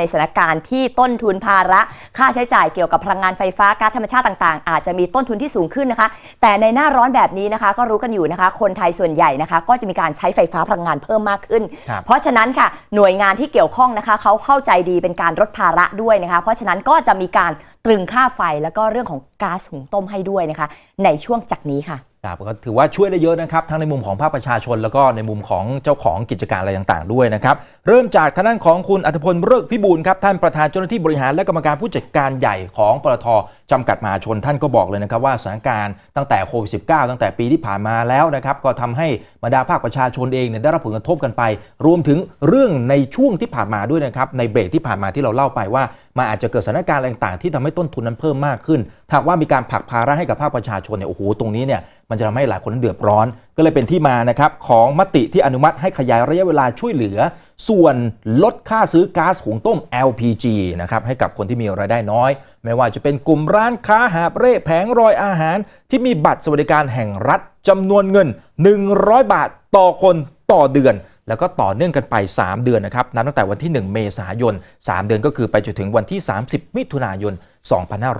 ในสถานการณ์ที่ต้นทุนภาระ ค่าใช้จ่ายเกี่ยวกับพลังงานไฟฟ้าก๊าซธรรมชาติต่างๆ อาจจะมีต้นทุนที่สูงขึ้นนะคะ แต่ในหน้าร้อนแบบนี้นะคะ ก็รู้กันอยู่นะคะ คนไทยส่วนใหญ่นะคะ ก็จะมีการใช้ไฟฟ้าพลังงานเพิ่มมากขึ้นครับเพราะฉะนั้นค่ะหน่วยงานที่เกี่ยวข้องนะคะเขาเข้าใจดีเป็นการลดภาระด้วยนะคะ เพราะฉะนั้นก็จะมีการ ตรึงค่าไฟแล้วก็เรื่องของก๊าซหุงต้มให้ด้วยนะคะ ในช่วงจากนี้ค่ะครับก็ถือว่าช่วยได้เยอะนะครับ ทั้งในมุมของภาคประชาชน แล้วก็ในมุมของเจ้าของกิจการอะไรต่างๆด้วยนะครับ เริ่มจากทางด้านของคุณอัธพลเริกพิบูลครับ ท่านประธานเจ้าหน้าที่บริหารและกรรมการผู้จัดการใหญ่ของปตทจำกัดมหาชนท่านก็บอกเลยนะครับว่าสถานการณ์ตั้งแต่โควิด -19 ตั้งแต่ปีที่ผ่านมาแล้วนะครับก็ทำให้บรรดาภาคประชาชนเองเนี่ยได้รับผลกระทบกันไป รวมถึงเรื่องในช่วงที่ผ่านมาด้วยนะครับในเบรกที่ผ่านมาที่เราเล่าไปว่ามันอาจจะเกิดสถานการณ์อะไรต่างๆ ที่ทำให้ต้นทุนนั้นเพิ่มมากขึ้นถ้าหากว่ามีการผลักภาระให้กับภาคประชาชนเนี่ยโอ้โหตรงนี้เนี่ยมันจะทำให้หลายคนนั้นเดือดร้อน ก็เลยเป็นที่มานะครับของมติที่อนุมัติให้ขยายระยะเวลาช่วยเหลือ ส่วนลดค่าซื้อก๊าซหุงต้ม LPG นะครับให้กับคนที่มีรายได้น้อย ไม่ว่าจะเป็นกลุ่มร้านค้าหาบเร่แผงรอยอาหาร ที่มีบัตรสวัสดิการแห่งรัฐจำนวนเงิน 100 บาทต่อคนต่อเดือน แล้วก็ต่อเนื่องกันไป 3 เดือนนะครับนับตั้งแต่วันที่ 1 เมษายน 3 เดือนก็คือไปจนถึงวันที่ 30 มิถุนายน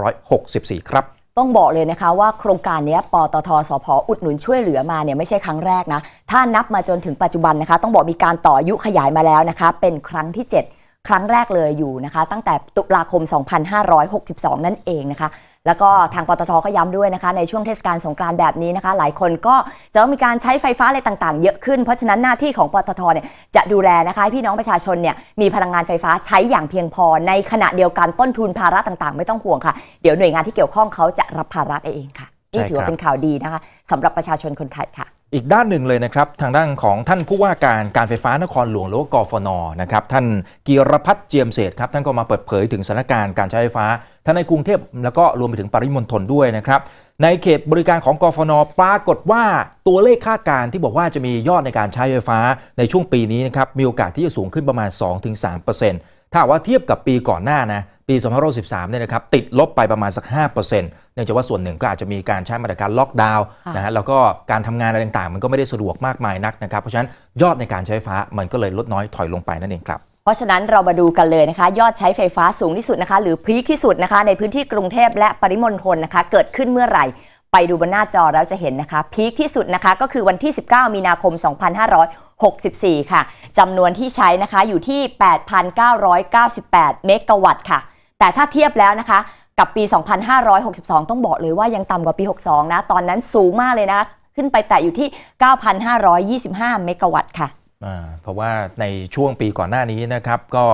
2564 ครับต้องบอกเลยนะคะว่าโครงการนี้ปตทสพอุดหนุนช่วยเหลือมาเนี่ยไม่ใช่ครั้งแรกนะ ถ้านับมาจนถึงปัจจุบันนะคะ ต้องบอกมีการต่ออายุขยายมาแล้วนะคะ เป็นครั้งที่ 7 ครั้งแรกเลยอยู่นะคะ ตั้งแต่ตุลาคม 2562 นั่นเองนะคะ แล้วก็ทางปตทก็ย้ำด้วยนะคะ ในช่วงเทศกาลสงกรานต์แบบนี้นะคะ หลายคนก็จะต้องมีการใช้ไฟฟ้าอะไรต่างๆ เยอะขึ้น เพราะฉะนั้นหน้าที่ของปตทเนี่ยจะดูแลนะคะให้พี่น้องประชาชนเนี่ยมีพลังงานไฟฟ้าใช้อย่างเพียงพอ ในขณะเดียวกันต้นทุนภาระต่างๆ ไม่ต้องห่วงค่ะ เดี๋ยวหน่วยงานที่เกี่ยวข้องเขาจะรับภาระเองค่ะนี่ถือว่าเป็นข่าวดีนะคะสำหรับประชาชนคนไทยค่ะ อีกด้านหนึ่งเลยนะครับ ทางด้านของท่านผู้ว่าการการไฟฟ้านครหลวงหรือว่ากฟนนะครับท่านกีรพัฒน์เจียมเศษครับท่านก็มาเปิดเผยถึงสถานการณ์การใช้ไฟฟ้าทั้งในกรุงเทพแล้วก็รวมไปถึงปริมณฑลด้วยนะครับในเขตบริการของกฟนปรากฏว่าตัวเลขคาดการที่บอกว่าจะมียอดในการใช้ไฟฟ้าในช่วงปีนี้นะครับมีโอกาสที่จะสูงขึ้นประมาณ 2-3%ถ้าหาว่าเทียบกับปีก่อนหน้านะ ปี2513เนี่ยนะครับติดลบไปประมาณสัก 5%เนื่องจากว่าส่วนหนึ่งก็อาจจะมีการใช้มาตรการล็อกดาวน์ค่ะนะฮะแล้วก็การทำงานอะไรต่างๆ มันก็ไม่ได้สะดวกมากมายนักนะครับ เพราะฉะนั้นยอดในการใช้ไฟฟ้ามันก็เลยลดน้อยถอยลงไปนั่นเองครับเพราะฉะนั้นเรามาดูกันเลยนะคะ ยอดใช้ไฟฟ้าสูงที่สุดนะคะ หรือพีคที่สุดนะคะ ในพื้นที่กรุงเทพและปริมณฑลนะคะ เกิดขึ้นเมื่อไหร่ ไปดูบนหน้าจอแล้วจะเห็นนะคะ พีคที่สุดนะคะ ก็คือวันที่ 19 มีนาคม 2564 ค่ะจำนวนที่ใช้นะคะอยู่ที่ 8,998 เมกะวัตต์ค่ะ แต่ถ้าเทียบแล้วนะคะกับปี 2562 ต้องบอกเลยว่ายังต่ำกว่าปี 62 นะ ตอนนั้นสูงมากเลยนะ ขึ้นไปแต่อยู่ที่ 9,525 เมกะวัตต์ค่ะ เพราะว่าในช่วงปีก่อนหน้านี้นะครับ ก็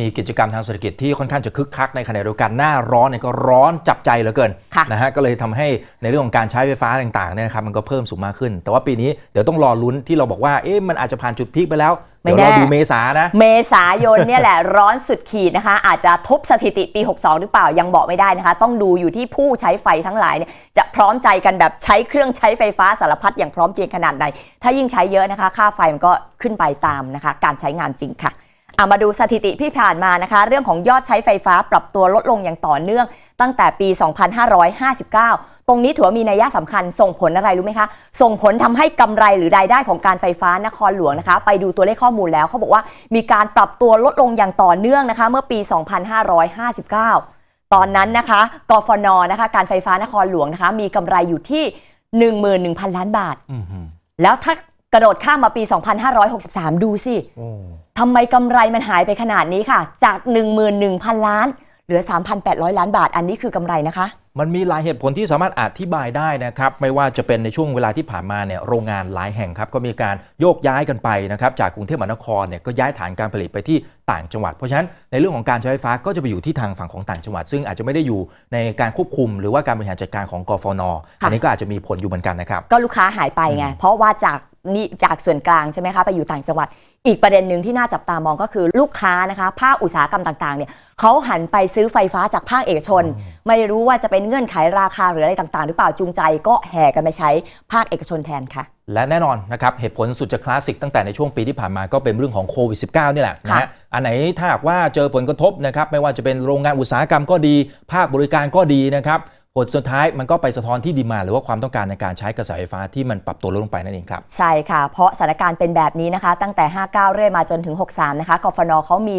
มีกิจกรรมทางเศรษฐกิจที่ค่อนข้างจะคึกคักในขณะเดียวกันหน้าร้อนเนี่ยก็ร้อนจับใจเหลือเกินค่ะนะฮะก็เลยทำให้ในเรื่องของการใช้ไฟฟ้าต่างๆเนี่ยนะครับมันก็เพิ่มสูงมากขึ้น แต่ว่าปีนี้เดี๋ยวต้องรอลุ้นที่เราบอกว่าเอ๊ะมันอาจจะผ่านจุดพีคไปแล้วไม่เดี๋ยวแน่รอดูเมษานะ เมษายนเนี่ยแหละร้อนสุดขีดนะคะ อาจจะทุบสถิติปี 62 หรือเปล่ายังบอกไม่ได้นะคะ ต้องดูอยู่ที่ผู้ใช้ไฟทั้งหลายเนี่ยจะพร้อมใจกันแบบใช้เครื่องใช้ไฟฟ้าสารพัดอย่างพร้อมเพรียงขนาดใดถ้ายิ่งใช้เยอะนะคะ ค่าไฟมันก็ขึ้นไปตามนะคะ การใช้งานจริงค่ะเอามาดูสถิติที่ผ่านมานะคะ เรื่องของยอดใช้ไฟฟ้าปรับตัวลดลงอย่างต่อเนื่อง ตั้งแต่ปี 2559 ตรงนี้ถือว่ามีนัยสำคัญส่งผลอะไรรู้ไหมคะ ส่งผลทำให้กำไรหรือรายได้ของการไฟฟ้านครหลวงนะคะ ไปดูตัวเลขข้อมูลแล้วเขาบอกว่ามีการปรับตัวลดลงอย่างต่อเนื่องนะคะ เมื่อปี 2559 ตอนนั้นนะคะกฟนนะคะ การไฟฟ้านครหลวงนะคะ มีกำไรอยู่ที่ 11,000 ล้านบาทอือหือแล้วถ้ากระโดดข้ามมาปี 2563 ดูสิโอ้ ทำไมกำไรมันหายไปขนาดนี้ค่ะ จาก 11,000 ล้าน เหลือ 3,800 ล้านบาท อันนี้คือกำไรนะคะ มันมีหลายเหตุผลที่สามารถอธิบายได้นะครับ ไม่ว่าจะเป็นในช่วงเวลาที่ผ่านมาเนี่ยโรงงานหลายแห่งครับ ก็มีการโยกย้ายกันไปนะครับ จากกรุงเทพมหานครเนี่ยก็ย้ายฐานการผลิตไปที่ต่างจังหวัด เพราะฉะนั้นในเรื่องของการใช้ไฟฟ้าก็จะไปอยู่ที่ทางฝั่งของต่างจังหวัด ซึ่งอาจจะไม่ได้อยู่ในการควบคุม หรือว่าการบริหารจัดการของกฟน อันนี้ก็อาจจะมีผลอยู่เหมือนกันนะครับ ก็ลูกค้าหายไปไง เพราะว่าจากนี่จากส่วนกลางใช่ไหมคะไปอยู่ต่างจังหวัด อีกประเด็นหนึ่งที่น่าจับตามองก็คือลูกค้านะคะภาคอุตสาหกรรมต่างๆเนี่ยเขาหันไปซื้อไฟฟ้าจากภาคเอกชน ไม่รู้ว่าจะเป็นเงื่อนไขราคาหรืออะไรต่างๆ หรือเปล่าจูงใจก็แห่กันไปใช้ภาคเอกชนแทนค่ะ และแน่นอนนะครับเหตุผลสุดจะคลาสสิกตั้งแต่ในช่วงปีที่ผ่านมาก็เป็นเรื่องของโควิด -19 นี่แหละนะค่ะฮะอันไหนถ้าหากว่าเจอผลกระทบนะครับไม่ว่าจะเป็นโรงงานอุตสาหกรรมก็ดี ภาคบริการก็ดีนะครับ ผลสุดท้ายมันก็ไปสะท้อนที่ดีมาหรือว่าความต้องการในการใช้กระแสไฟฟ้าที่มันปรับตัวลดลงไปนั่นเองครับ ใช่ค่ะ เพราะสถานการณ์เป็นแบบนี้นะคะ ตั้งแต่ 59 เรื่อยมาจนถึง 63 นะคะกฟนเขามี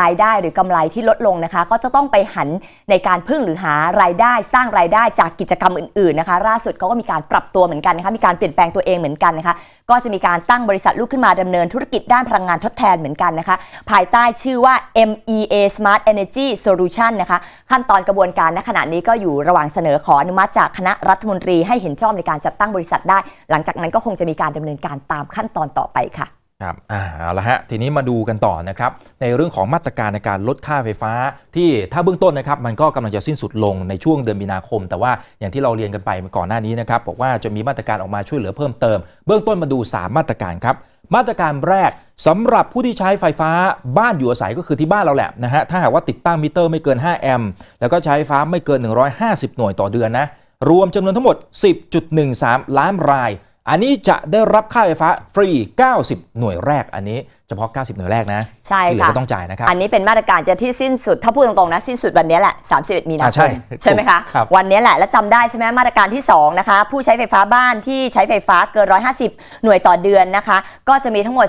รายได้หรือกำไรที่ลดลงนะคะ ก็จะต้องไปหันในการพึ่งหรือหารายได้สร้างรายได้จากกิจกรรมอื่นๆนะคะล่าสุดเขาก็มีการปรับตัวเหมือนกันนะคะมีการเปลี่ยนแปลงตัวเองเหมือนกันนะคะก็จะมีการตั้งบริษัทลูกขึ้นมาดำเนินธุรกิจด้านพลังงานทดแทนเหมือนกันนะคะ ภายใต้ชื่อว่า MEA Smart Energy Solution นะคะ ขั้นตอนกระบวนการณขณะนี้ก็อยู่ระหว่างสนอขออนุมัติจากคณะรัฐมนตรีให้เห็นชอบในการจัดตั้งบริษัทได้ หลังจากนั้นก็คงจะมีการดำเนินการตามขั้นตอนต่อไปค่ะครับอ่าเอาละฮะ ทีนี้มาดูกันต่อนะครับ ในเรื่องของมาตรการในการลดค่าไฟฟ้า ที่ถ้าเบื้องต้นนะครับ มันก็กำลังจะสิ้นสุดลงในช่วงเดือนมีนาคม แต่ว่าอย่างที่เราเรียนกันไปก่อนหน้านี้นะครับ บอกว่าจะมีมาตรการออกมาช่วยเหลือเพิ่มเติม เบื้องต้นมาดู 3 มาตรการครับ มาตรการแรกสำหรับผู้ที่ใช้ไฟฟ้าบ้านอยู่อาศัยก็คือที่บ้านเราแหละนะฮะถ้าหากว่าติดตั้งมิเตอร์ไม่เกิน 5 แอมป์แล้วก็ใช้ไฟฟ้าไม่เกิน 150 หน่วยต่อเดือนนะรวมจำนวนทั้งหมด 10.13 ล้านราย อันนี้จะได้รับค่าไฟฟ้าฟรี 90 หน่วยแรกอันนี้ เฉพาะ 90 หน่วยแรกนะใช่ที่เหลือค่ะก็ต้องจ่ายนะครับ อันนี้เป็นมาตรการจะที่สิ้นสุด ถ้าพูดตรงๆนะ สิ้นสุดวันนี้แหละ 31 มีนาอ่าคใช่มใช่ไหมคะครับวันนี้แหละ แล้วจำได้ใช่ไหมมาตรการที่ 2 นะคะ ผู้ใช้ไฟฟ้าบ้านที่ใช้ไฟฟ้าเกิน 150 หน่วยต่อเดือนนะคะ ก็จะมีทั้งหมด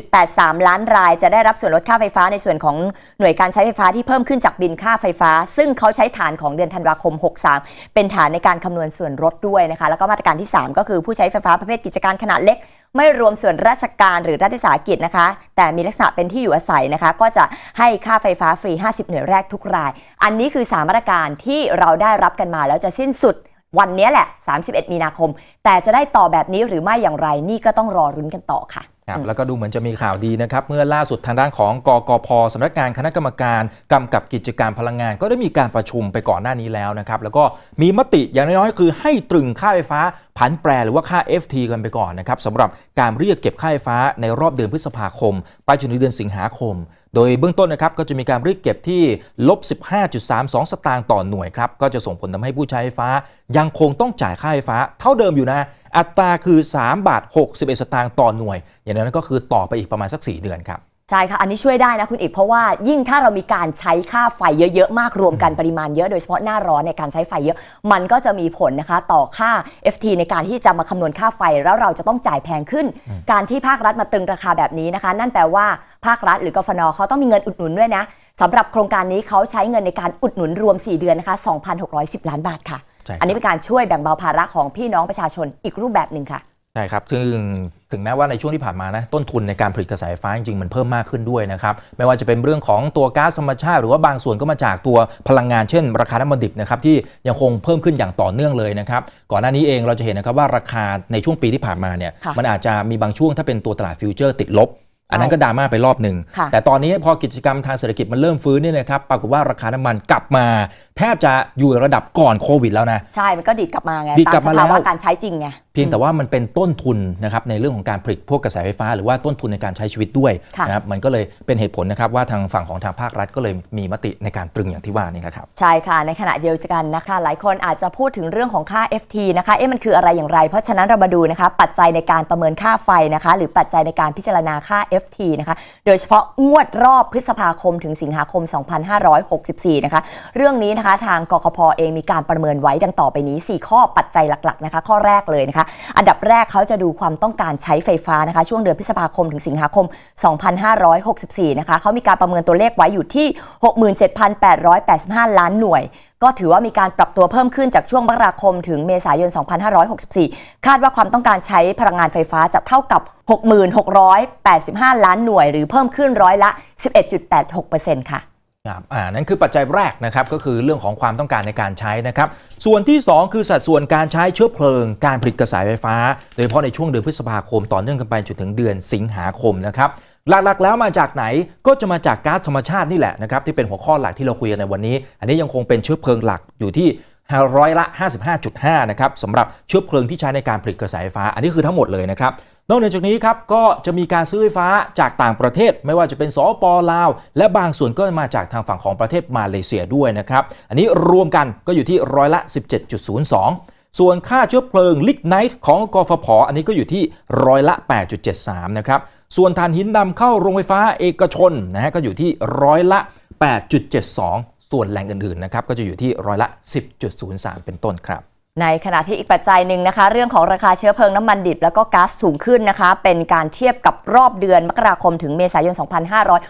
11.83 ล้านราย จะได้รับส่วนลดค่าไฟฟ้าในส่วนของหน่วยการใช้ไฟฟ้าที่เพิ่มขึ้นจากบินค่าไฟฟ้า ซึ่งเขาใช้ฐานของเดือนธันวาคม 63 เป็นฐานในการคำนวณส่วนลดด้วยนะคะ แล้วก็มาตรการที่ 3 ก็คือผู้ใช้ไฟฟ้าประเภทกิจการขนาดเล็ก ไม่รวมส่วนราชการหรือรัฐวิสาหกิจนะคะ แต่มีลักษณะเป็นที่อยู่อาศัยนะคะ ก็จะให้ค่าไฟฟ้าฟรี 50 หน่วยแรกทุกราย อันนี้คือ3มาตรการที่เราได้รับกันมาแล้วจะสิ้นสุดวันนี้แหละ 31 มีนาคม แต่จะได้ต่อแบบนี้หรือไม่อย่างไรนี่ก็ต้องรอรุ้นกันต่อค่ะครับแล้วก็ดูเหมือนจะมีข่าวดีนะครับ เมื่อล่าสุดทางด้านของกกพสำนักงานคณะกรรมการกำกับกิจการพลังงาน ก็ได้มีการประชุมไปก่อนหน้านี้แล้วนะครับ แล้วก็มีมติอย่างน้อยๆ คือให้ตรึงค่าไฟฟ้า ผันแปรหรือว่าค่า FT กันไปก่อนนะครับสำหรับการเรียกเก็บค่าไฟฟ้าในรอบเดือนพฤษภาคม ไปจนถึงเดือนสิงหาคม โดยเบื้องต้นนะครับก็จะมีการเรียกเก็บที่ลบ 15.32 สตางค์ต่อหน่วยครับก็จะส่งผลทำให้ผู้ใช้ไฟฟ้า ยังคงต้องจ่ายค่าไฟฟ้าเท่าเดิมอยู่นะ อัตราคือ3บาท61 สตางค์ต่อหน่วย อย่างนั้นก็คือต่อไปอีกประมาณสัก 4 เดือนครับ ใช่ค่ะ อันนี้ช่วยได้นะคุณอีกเพราะว่ายิ่งถ้าเรามีการใช้ค่าไฟเยอะๆ มากรวมกันปริมาณเยอะโดยเฉพาะหน้าร้อนในการใช้ไฟเยอะ มันก็จะมีผลนะคะต่อค่า FT ในการที่จะมาคำนวณค่าไฟแล้วเราจะต้องจ่ายแพงขึ้น การที่ภาครัฐมาตรึงราคาแบบนี้นะคะ นั่นแปลว่าภาครัฐหรือกฟนเขาต้องมีเงินอุดหนุนด้วยนะสำหรับโครงการนี้เขาใช้เงินในการอุดหนุนรวม 4 เดือนนะคะ2,610 ล้านบาทค่ะใช่ครับอันนี้เป็นการช่วยแบ่งเบาภาระของพี่น้องประชาชนอีกรูปแบบหนึ่งค่ะ ใช่ครับซึ่งถึงแม้ว่าในช่วงที่ผ่านมานะต้นทุนในการผลิตกระแสไฟฟ้าจริงๆมันเพิ่มมากขึ้นด้วยนะครับไม่ว่าจะเป็นเรื่องของตัวก๊าซธรรมชาติ หรือว่าบางส่วนก็มาจากตัวพลังงานเช่น ราคาน้ำมันดิบนะครับที่ยังคงเพิ่มขึ้นอย่างต่อเนื่องเลยนะครับก่อนหน้านี้เองเราจะเห็นนะครับว่าราคาในช่วงปีที่ผ่านมาเนี่ยค่ะมันอาจจะมีบางช่วงถ้าเป็นตัวตลาดฟิวเจอร์ติดลบ อันนั้นก็ดราม่าไปรอบหนึ่งค่ะแต่ตอนนี้พอกิจกรรมทางเศรษฐกิจมันเริ่มฟื้นเนี่ยนะครับ ปรากฏว่าราคาน้ำมันกลับมา แทบจะอยู่ระดับก่อนโควิดแล้วนะ ใช่ มันก็ดีดกลับมาไง ดีดตากลัมบสมาแล้ภาววะการใช้จริงไง เพียงแต่ว่ามันเป็นต้นทุนนะครับในเรื่องของการผลิตพวกกระแสไฟฟ้า หรือว่าต้นทุนในการใช้ชีวิตด้วยค่ะนะครับ มันก็เลยเป็นเหตุผลนะครับว่าทางฝั่งของทางภาครัฐก็เลยมีมติในการตรึงอย่างที่ว่านี่นะครับ ใช่ค่ะ ในขณะเดียวกันนะคะ หลายคนอาจจะพูดถึงเรื่องของค่า FT นะคะ เอ๊ะมันคืออะไรอย่างไร เพราะฉะนั้นเรามาดูนะคะปัจจัยในการประเมินค่าไฟนะคะ หรือปัจจัยในการพิจารณาค่า FT นะคะโดยเฉพาะงวดรอบพฤษภาคมถึงสิงหาคม 2564 นะคะเรื่องนี้นะคะทางกกพเองมีการประเมินไว้ดังต่อไปนี้ 4 ข้อปัจจัยหลักๆนะคะข้อแรกเลยนะคะอันดับแรกเขาจะดูความต้องการใช้ไฟฟ้านะคะช่วงเดือนพฤษภาคมถึงสิงหาคม 2564 นะคะเขามีการประเมินตัวเลขไว้อยู่ที่ 67,885 ล้านหน่วย ก็ถือว่ามีการปรับตัวเพิ่มขึ้นจากช่วงมกราคม ถึงเมษายน 2564 คาดว่าความต้องการใช้พลังงานไฟฟ้าจะเท่ากับ 6685 ล้านหน่วย หรือเพิ่มขึ้นร้อยละ 11.86%ค่ะครับอ่านั่นคือปัจจัยแรกนะครับก็คือเรื่องของความต้องการในการใช้นะครับ ส่วนที่ 2 คือสัดส่วนการใช้เชื้อเพลิง การผลิตกระแสไฟฟ้า โดยเฉพาะในช่วงเดือนพฤษภาคมต่อเนื่องกันไปจนถึงเดือนสิงหาคมนะครับ หลักๆแล้วมาจากไหนก็จะมาจากก๊าซธรรมชาตินี่แหละนะครับที่เป็นหัวข้อหลักที่เราคุยกันในวันนี้ อันนี้ยังคงเป็นเชื้อเพลิงหลักอยู่ที่ร้อยละ 55.5 นะครับสำหรับเชื้อเพลิงที่ใช้ในการผลิตกระแสไฟฟ้า อันนี้คือทั้งหมดเลยนะครับนอกเหนือจากนี้ครับก็จะมีการซื้อไฟฟ้าจากต่างประเทศ ไม่ว่าจะเป็นสปลาว และบางส่วนก็มาจากทางฝั่งของประเทศมาเลเซียด้วยนะครับอันนี้รวมกันก็อยู่ที่ร้อยละ 17.02 ส่วนค่าเชื้อเพลิงลิกไนท์ของกฟผอันนี้ก็อยู่ที่ร้อยละ 8.73 นะครับ ส่วนถ่านหินนำเข้าโรงไฟฟ้าเอกชนนะฮะก็อยู่ที่ร้อยละ 8.72 ส่วนแหล่งอื่นๆนะครับก็จะอยู่ที่ร้อยละ 10.03 เป็นต้นครับในขณะที่อีกปัจจัยหนึ่งนะคะ เรื่องของราคาเชื้อเพลิงน้ำมันดิบ แล้วก็ก๊าซสูงขึ้นนะคะ เป็นการเทียบกับรอบเดือนมกราคมถึงเมษายน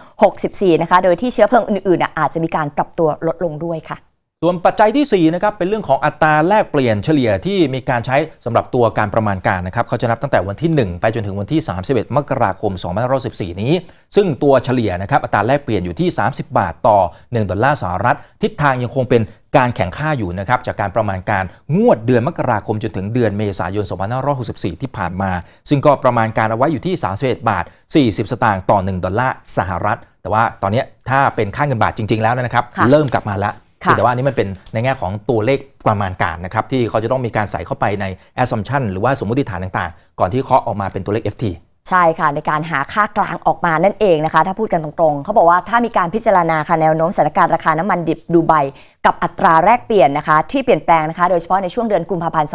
2564 นะคะ โดยที่เชื้อเพลิงอื่นๆน่ะอาจจะมีการปรับตัวลดลงด้วยค่ะ ส่วนปัจจัยที่4นะครับเป็นเรื่องของอัตราแลกเปลี่ยนเฉลี่ยที่มีการใช้สำหรับตัวการประมาณการนะครับเขาจะนับตั้งแต่วันที่ 1 ไปจนถึงวันที่ 31 มกราคม 2514 นี้ ซึ่งตัวเฉลี่ยนะครับอัตราแลกเปลี่ยนอยู่ที่ 30 บาทต่อ 1 ดอลลาร์สหรัฐ ทิศทางยังคงเป็นการแข่งค่าอยู่นะครับจากการประมาณการงวดเดือนมกราคมจนถึงเดือนเมษายน 2564 ที่ผ่านมา ซึ่งก็ประมาณการเอาไว้อยู่ที่ 31 บาท 40 สตางค์ต่อ 1 ดอลลาร์สหรัฐ แต่ว่าตอนนี้ถ้าเป็นค่าเงินบาทจริง ๆ แล้วนะครับค่ะเริ่มกลับมาแล้วค่ะ แต่ว่าอันนี้มันเป็นในแง่ของตัวเลขประมาณการนะครับที่เขาจะต้องมีการใส่เข้าไปใน assumption หรือว่าสมมติฐานต่างๆ ก่อนที่เคาะออกมาเป็นตัวเลข FT ใช่ค่ะในการหาค่ากลางออกมานั่นเองนะคะ ถ้าพูดกันตรงๆเขาบอกว่าถ้ามีการพิจารณาค่ะแนวโน้มสถานการณ์ราคาน้ำมันดิบดูไบกับอัตราแลกเปลี่ยนนะคะ ที่เปลี่ยนแปลงนะคะ โดยเฉพาะในช่วงเดือนกุมภาพันธ์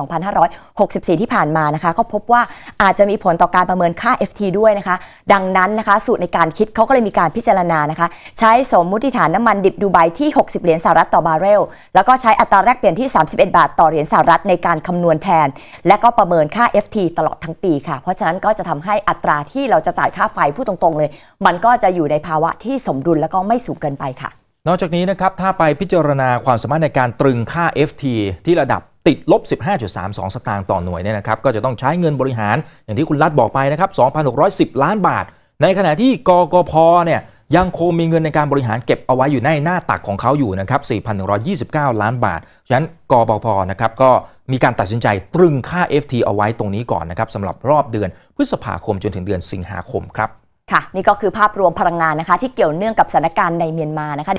2564 ที่ผ่านมานะคะ ก็พบว่าอาจจะมีผลต่อการประเมินค่า FT ด้วยนะคะ ดังนั้นนะคะ สูตรในการคิดเขาก็เลยมีการพิจารณานะคะ ใช้สมมุติฐานน้ำมันดิบดูไบที่ 60 เหรียญสหรัฐต่อบาร์เรล แล้วก็ใช้อัตราแลกเปลี่ยนที่ 31 บาทต่อเหรียญสหรัฐในการคำนวณแทน และก็ประเมินค่า FT ตลอดทั้งปีค่ะ เพราะฉะนั้นก็จะทำให้อัตราที่เราจะจ่ายค่าไฟพูดตรงๆเลย มันก็จะอยู่ในภาวะที่สมดุลแล้วก็ไม่สูงเกินไปค่ะ นอกจากนี้นะครับถ้าไปพิจารณาความสามารถในการตรึงค่า FT ที่ระดับติดลบ 15.32 สตางค์ต่อหน่วยเนี่ยนะครับก็จะต้องใช้เงินบริหารอย่างที่คุณรัฐบอกไปนะครับ 2,610 ล้านบาท ในขณะที่กกพเนี่ย ยังคงมีเงินในการบริหารเก็บเอาไว้อยู่ในหน้าตักของเขาอยู่นะครับ 4,129 ล้านบาท ฉะนั้นกปพนะครับก็มีการตัดสินใจตรึงค่า FT เอาไว้ตรงนี้ก่อนนะครับสำหรับรอบเดือนพฤษภาคมจนถึงเดือนสิงหาคมครับ ค่ะ นี่ก็คือภาพรวมพลังงานนะคะ ที่เกี่ยวเนื่องกับสถานการณ์ในเมียนมานะคะ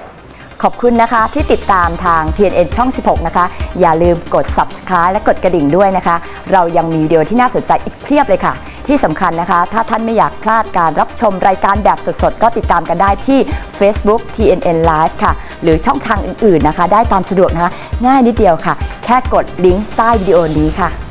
ขอบคุณนะคะที่ติดตามทาง TNN ช่อง 16 นะคะ อย่าลืมกด subscribe และกดกระดิ่งด้วยนะคะ เรายังมีวิดีโอที่น่าสนใจอีกเพียบเลยค่ะ ที่สำคัญนะคะ ถ้าท่านไม่อยากพลาดการรับชมรายการแบบสดๆ ก็ติดตามกันได้ที่ Facebook TNN Live ค่ะ หรือช่องทางอื่นๆนะคะ ได้ตามสะดวกนะคะ ง่ายนิดเดียวค่ะ แค่กดลิงก์ใต้วิดีโอนี้ค่ะ